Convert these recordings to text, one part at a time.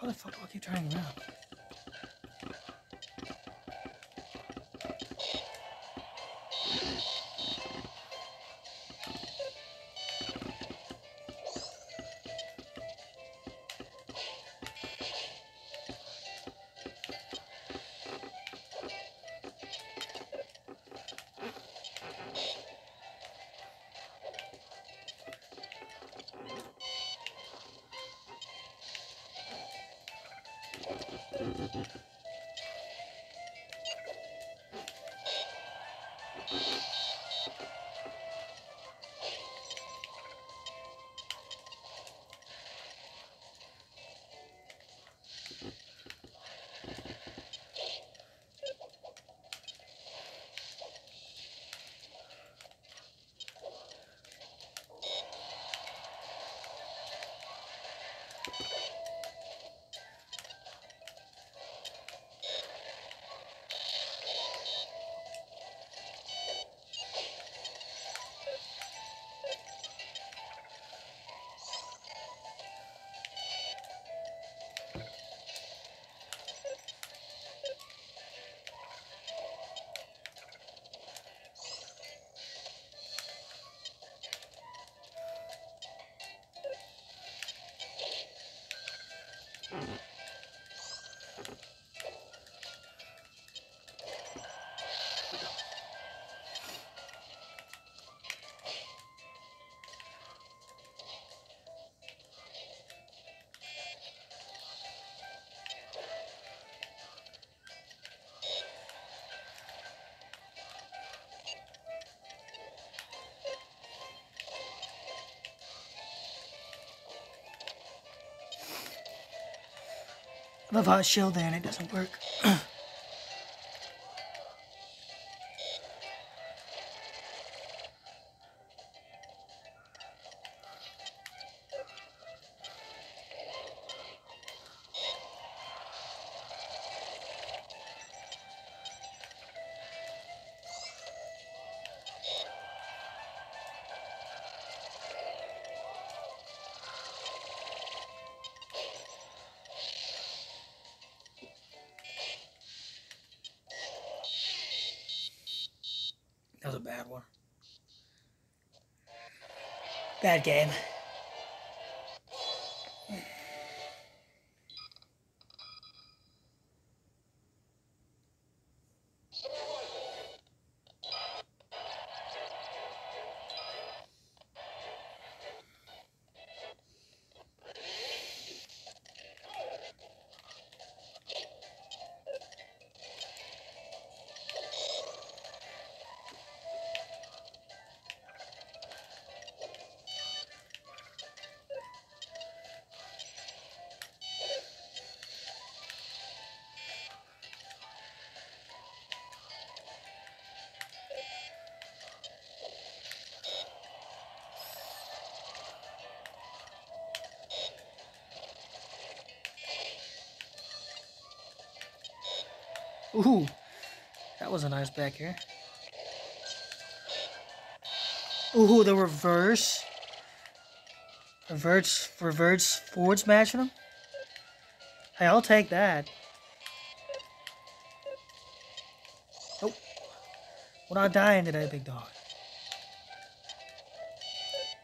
Why the fuck do I keep turning around? I love how it's shielded and it doesn't work. That was a bad one. Bad game. Ooh, that was a nice back air. Ooh, the reverse. Reverse, reverse forward smashing him. Hey, I'll take that. Oh, we're not dying today, big dog.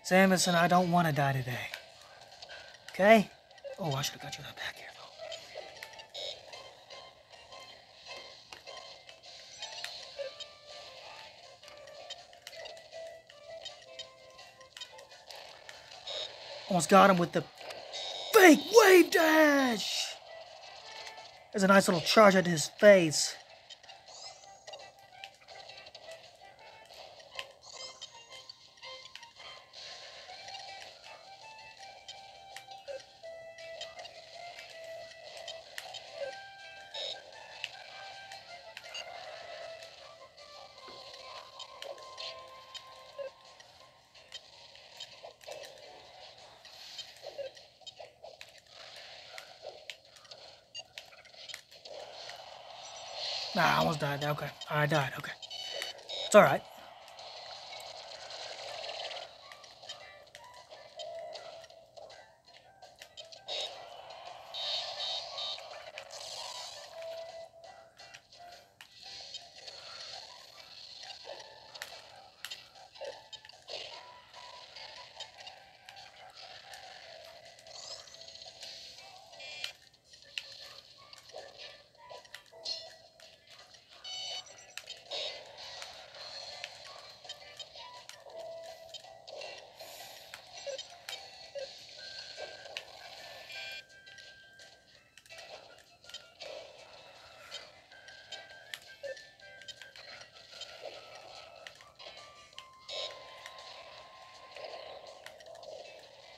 Samus and I don't want to die today. Okay? Oh, I should have got you that back air, Almost got him with the fake wave dash. There's a nice little charge into his face. Nah, I almost died. Okay. I died. Okay. It's alright.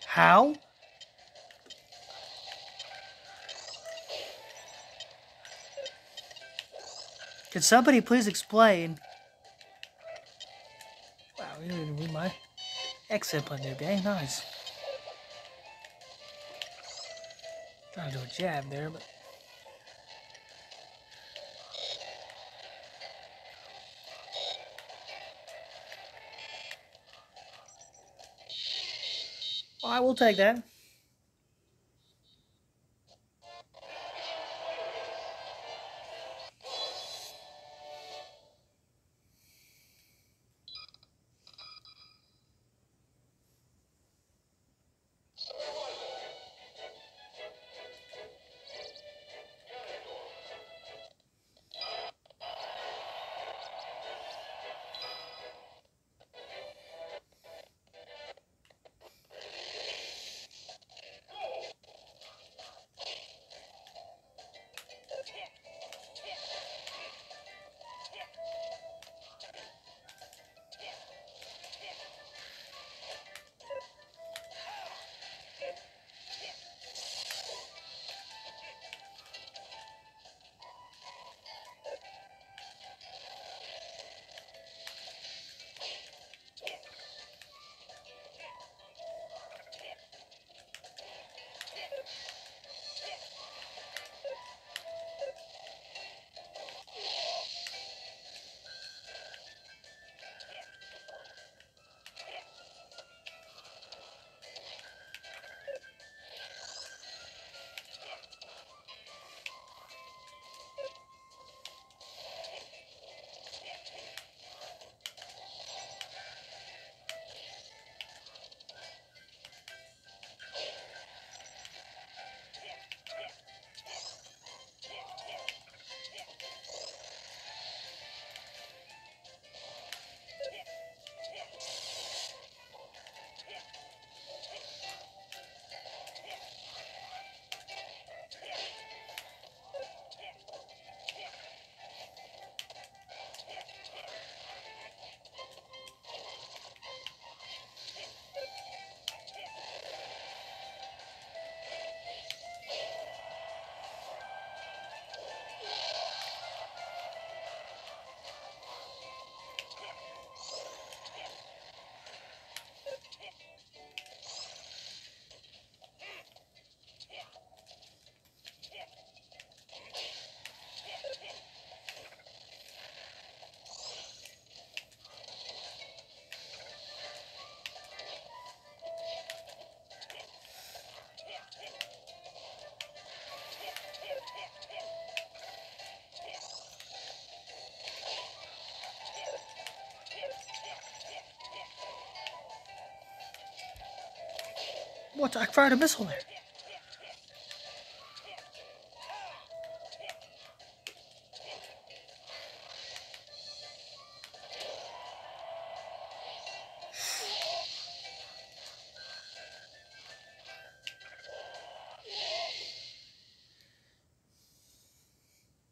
How? Can somebody please explain? Wow, you didn't read my exit button there, dang nice. Trying to do a jab there, but. I will take that. What? I fired a missile there.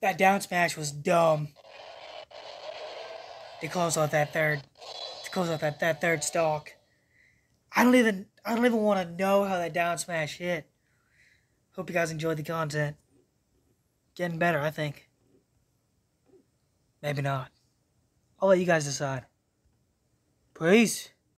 That down smash was dumb. To close out that third, to close out that, that third stock. I don't even I don't even want to know how that down smash hit. Hope you guys enjoyed the content. Getting better, I think. Maybe not. I'll let you guys decide. Peace.